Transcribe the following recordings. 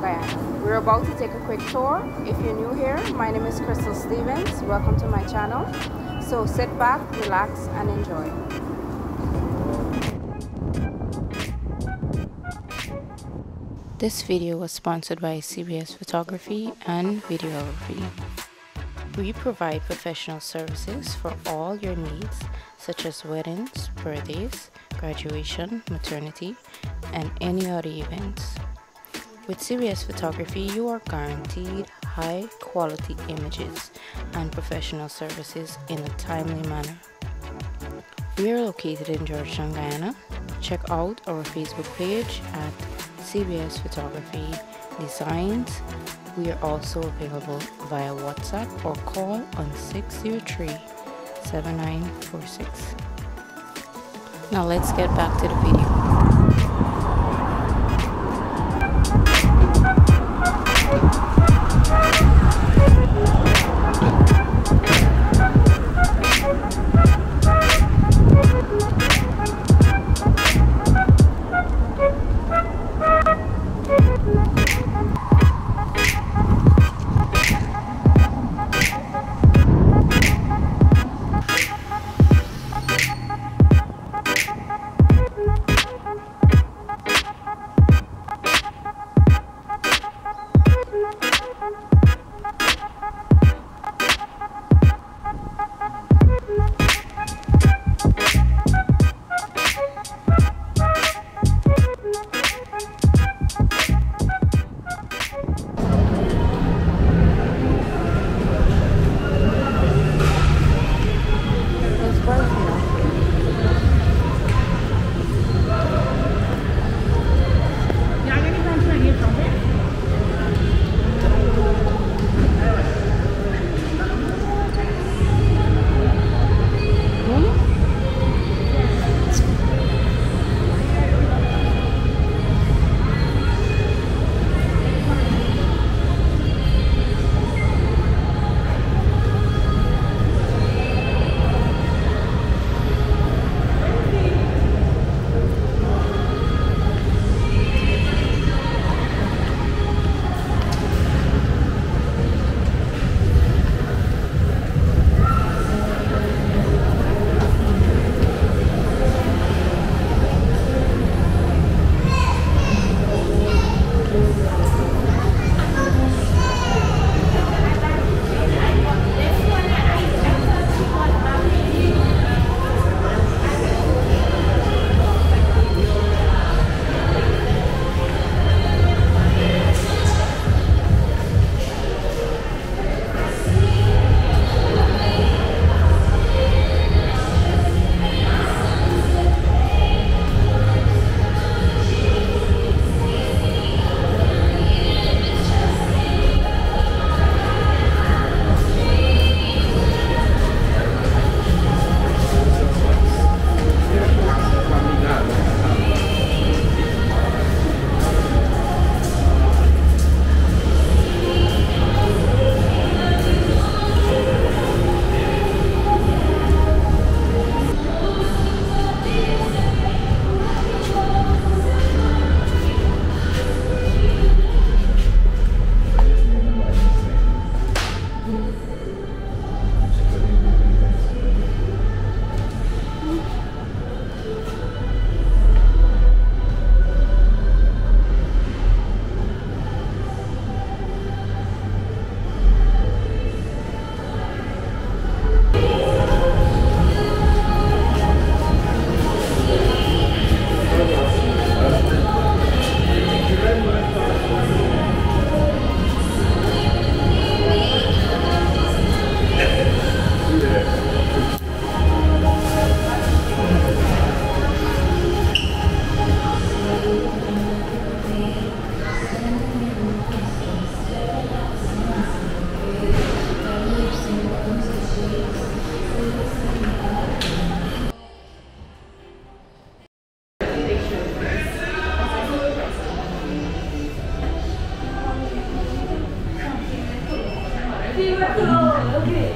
Guyana. We're about to take a quick tour. If you're new here, my name is Crystal Stephens. Welcome to my channel. So sit back, relax, and enjoy. This video was sponsored by CBS Photography and Videography. We provide professional services for all your needs such as weddings, birthdays, graduation, maternity, and any other events. With CBS Photography, you are guaranteed high quality images and professional services in a timely manner. We are located in Georgetown, Guyana. Check out our Facebook page at CBS Photography Designs. We are also available via WhatsApp or call on 603 7946. Now let's get back to the video. Okay.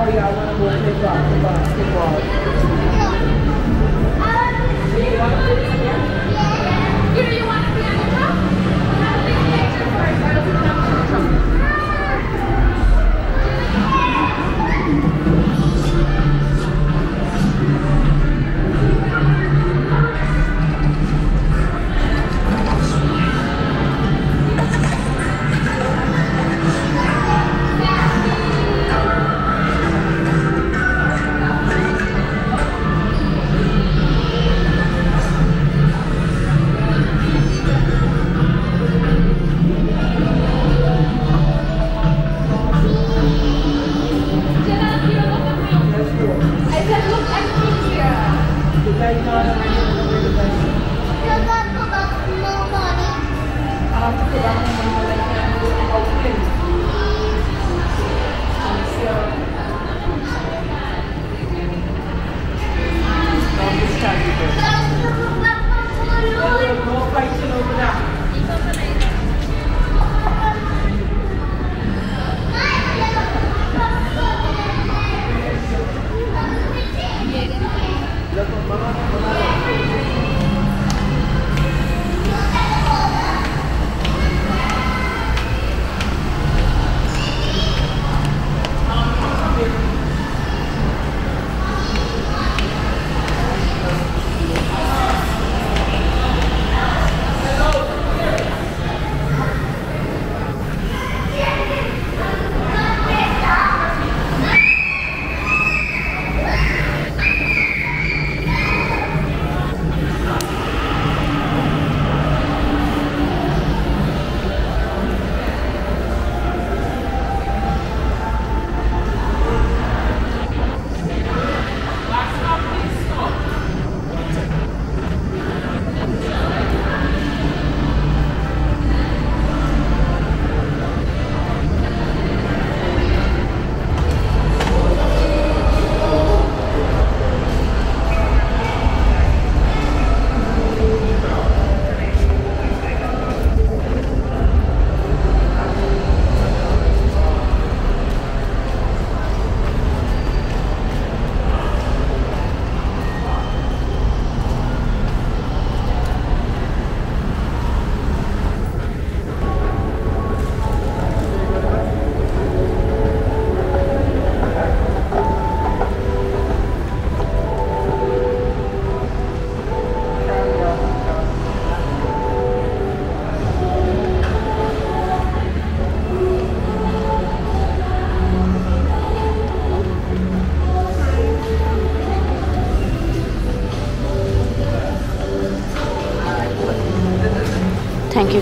Oh, yeah, I want to go kickball, kickball, kickball. You know, you want to be on the top? Have a picture first.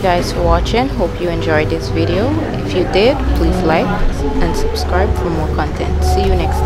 Guys for watching. Hope you enjoyed this video. If you did please like and subscribe for more content. See you next